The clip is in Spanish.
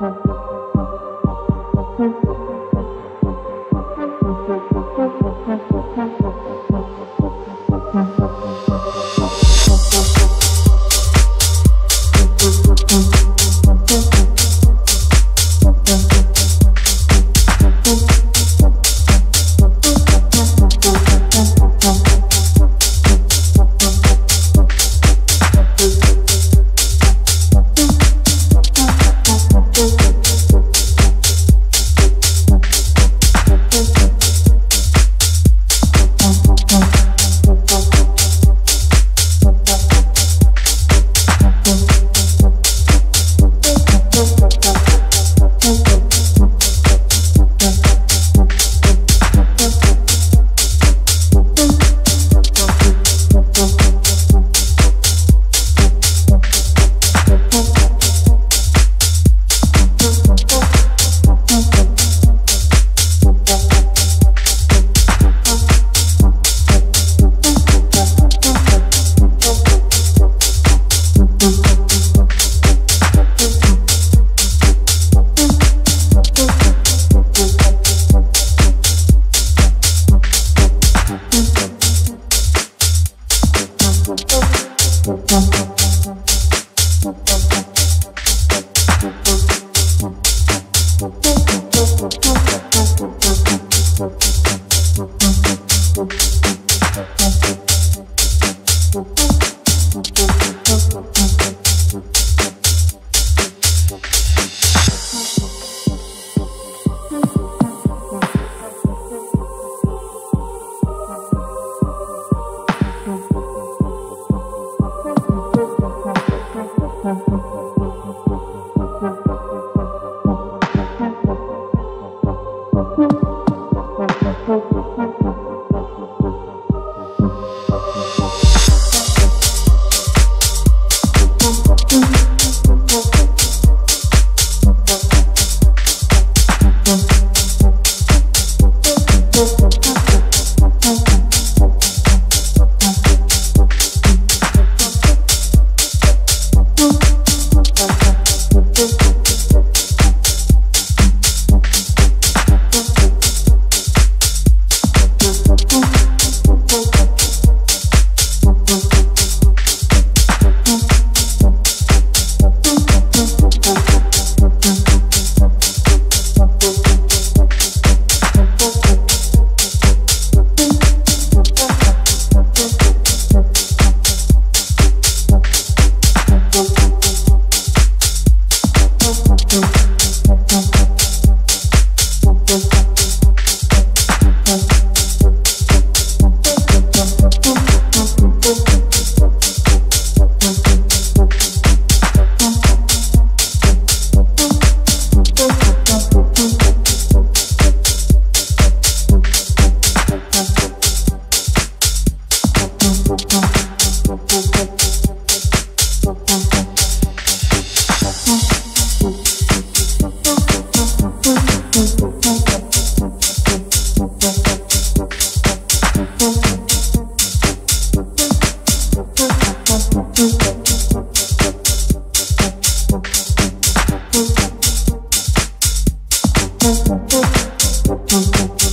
Mm-hmm. Gracias.